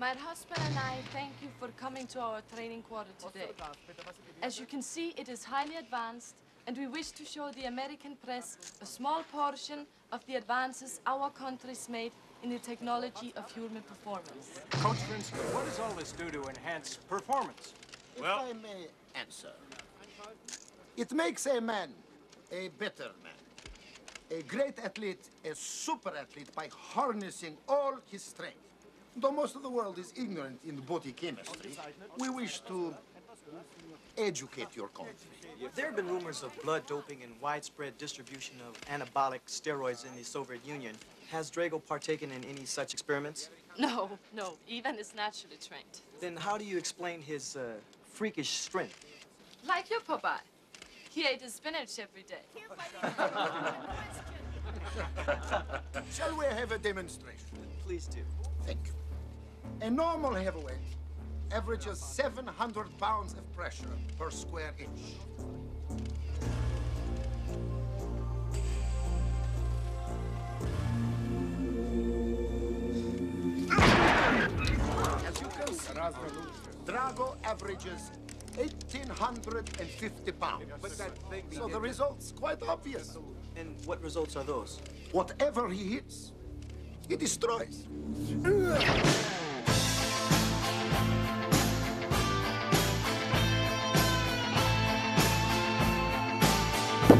My husband and I thank you for coming to our training quarter today. As you can see, it is highly advanced, and we wish to show the American press a small portion of the advances our country's made in the technology of human performance. Coach Vince, what does all this do to enhance performance? If I may answer, it makes a man a better man. A great athlete, a super athlete by harnessing all his strength. Though most of the world is ignorant in body chemistry, we wish to educate your country. There have been rumors of blood doping and widespread distribution of anabolic steroids in the Soviet Union. Has Drago partaken in any such experiments? No, no, Ivan is naturally trained. Then how do you explain his uh, freakish strength? Like your Popeye. He ate his spinach every day. Shall we have a demonstration? Please do. Thank you. A normal heavyweight averages 700 pounds of pressure per square inch. As you can see, Drago averages 1,850 pounds. So the result's quite obvious. And what results are those? Whatever he hits, he destroys.